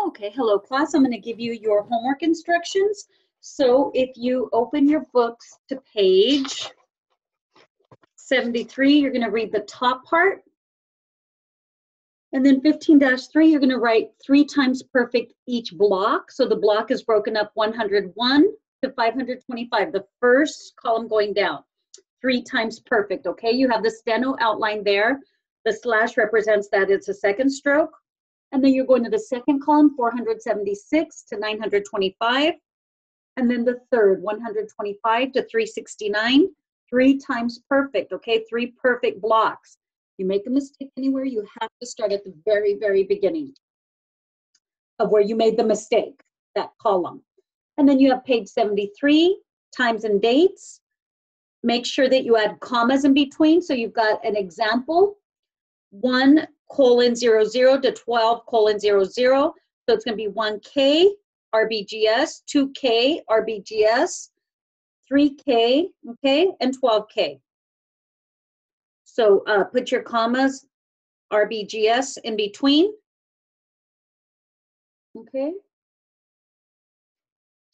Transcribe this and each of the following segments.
Okay, hello class. I'm going to give you your homework instructions. So if you open your books to page 73, you're going to read the top part. And then 15-3, you're going to write three times perfect each block. So the block is broken up 101 to 525, the first column going down. Three times perfect, okay? You have the steno outline there. The slash represents that it's a second stroke. And then you're going to the second column, 476 to 925. And then the third, 125 to 369, three times perfect, okay? Three perfect blocks. You make a mistake anywhere, you have to start at the very, very beginning of where you made the mistake, that column. And then you have page 73, times and dates. Make sure that you add commas in between. So you've got an example, 1 colon 00 to 12 colon 00. So it's going to be 1K RBGS, 2K RBGS, 3K, okay, and 12K. So uh, put your commas, RBGS in between. Okay.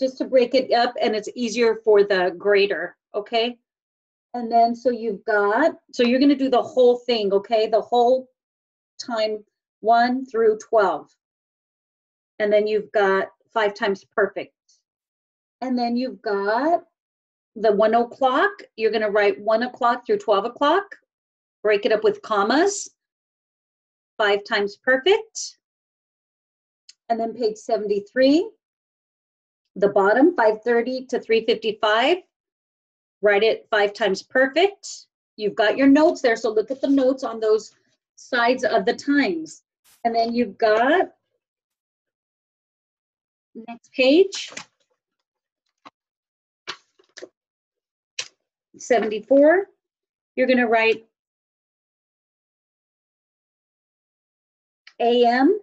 Just to break it up and it's easier for the grader, okay? And then so you've got, so you're gonna do the whole thing, okay? The whole time one through 12. And then you've got five times perfect. And then you've got the one o'clock, you're gonna write one o'clock through 12 o'clock, break it up with commas, five times perfect. And then page 73, the bottom, 530 to 355, write it five times perfect. You've got your notes there, so look at the notes on those sides of the times. And then you've got, next page, 74, you're gonna write AM,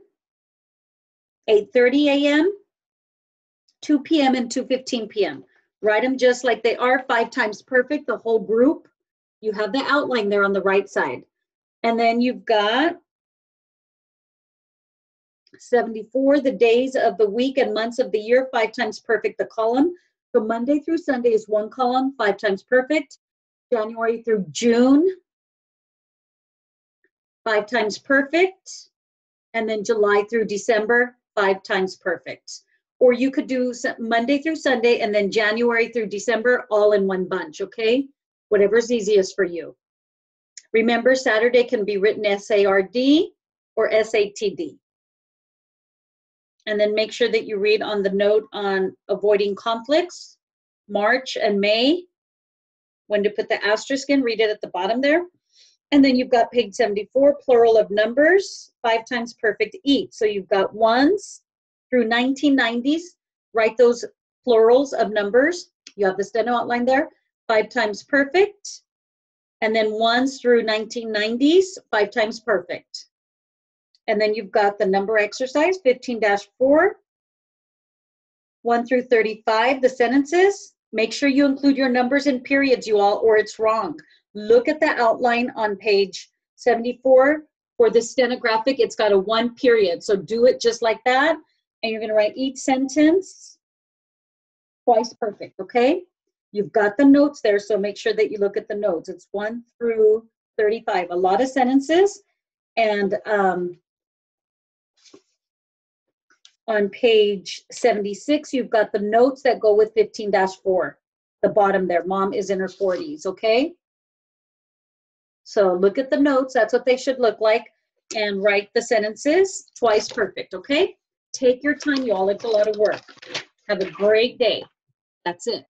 8.30 a.m., 2 p.m., and 2.15 p.m. Write them just like they are, five times perfect, the whole group. You have the outline there on the right side. And then you've got 74, the days of the week and months of the year, five times perfect, the column. So Monday through Sunday is one column, five times perfect. January through June, five times perfect. And then July through December, five times perfect. Or you could do Monday through Sunday and then January through December all in one bunch, okay? Whatever's easiest for you. Remember, Saturday can be written S-A-R-D or S-A-T-D. And then make sure that you read on the note on avoiding conflicts, March and May, when to put the asterisk in, read it at the bottom there. And then you've got page 74, plural of numbers, five times perfect each. So you've got ones through 1990s, write those plurals of numbers. You have the steno outline there, five times perfect and then ones through 1990s, five times perfect. And then you've got the number exercise, 15-4, 1 through 35, the sentences. Make sure you include your numbers in periods, you all, or it's wrong. Look at the outline on page 74. For the stenographic, it's got a one period. So do it just like that. And you're gonna write each sentence twice perfect, okay? You've got the notes there, so make sure that you look at the notes. It's 1 through 35, a lot of sentences. And um, on page 76, you've got the notes that go with 15-4, the bottom there. Mom is in her 40s, okay? So look at the notes, that's what they should look like, and write the sentences twice perfect, okay? Take your time, y'all, it's a lot of work. Have a great day. That's it.